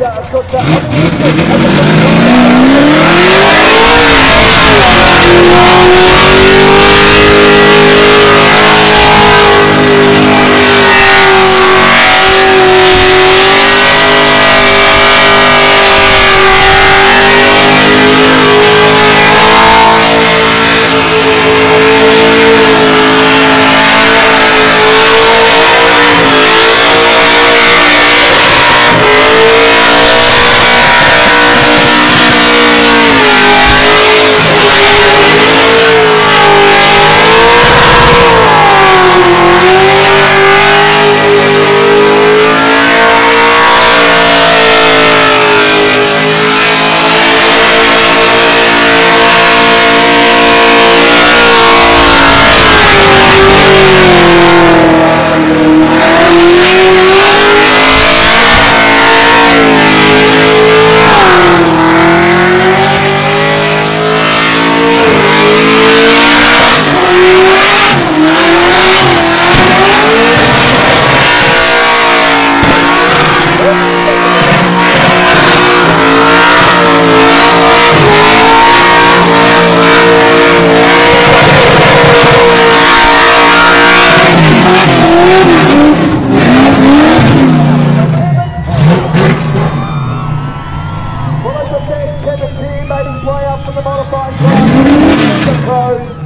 Costa, Costa, Costa. the modified car.